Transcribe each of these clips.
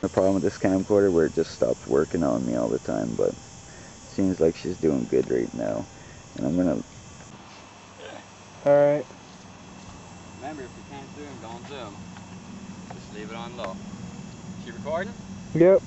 The problem with this camcorder where it just stops working on me all the time, but seems like she's doing good right now. And I'm gonna Alright. Remember, if you can't zoom, don't zoom. Just leave it on low. She recording? Yep.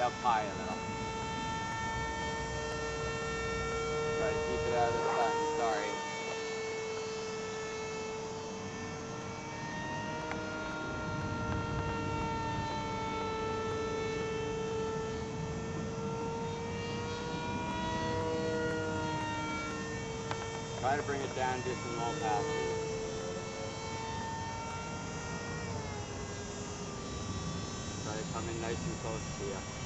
It up high a little. Try to keep it out of the sun, sorry. Try to bring it down just a little past you. Try to come in nice and close to you.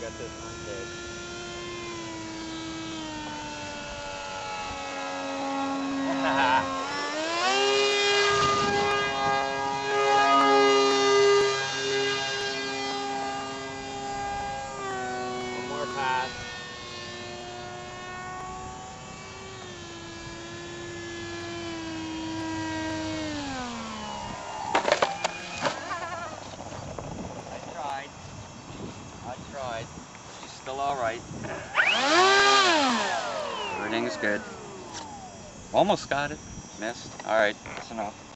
Get this one dead. Alright. Ah! Everything's good. Almost got it. Missed. Alright, that's enough.